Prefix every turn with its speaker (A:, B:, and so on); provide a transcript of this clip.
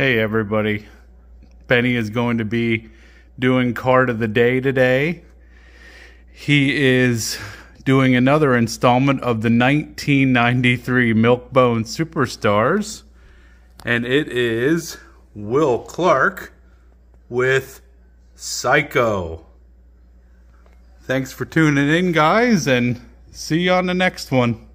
A: Hey everybody, Benny is going to be doing card of the day today. He is doing another installment of the 1993 Milkbone Superstars, and it is Will Clark with Psycho. Thanks for tuning in, guys, and see you on the next one.